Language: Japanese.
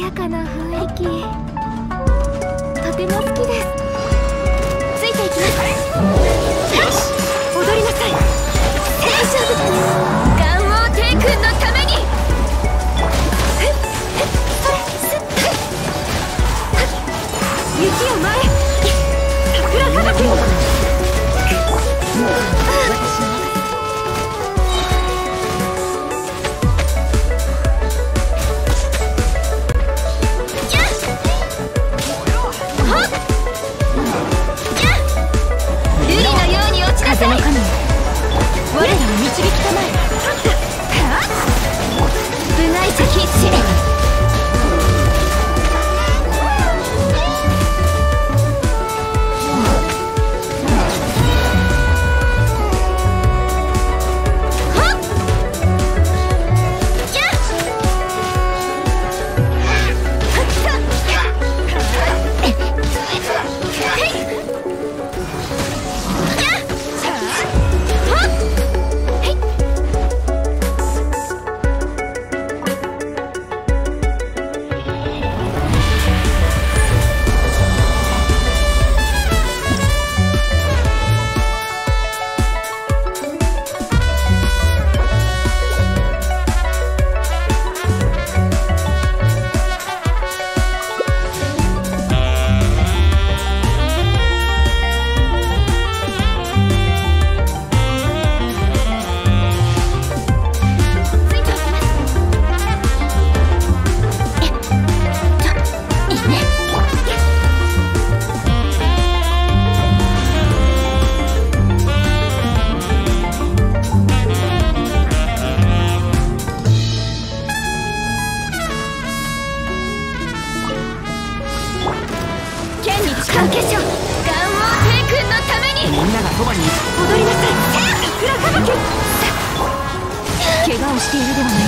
やかな雰囲気。とても好きです。ついていきます。よし踊りなさい。大丈夫願王帝君のために。雪を前桜吹雪瑠剣に誓う結晶願王帝君のためにみんながそばに踊りなさい。桜吹雪怪我をしているではない。か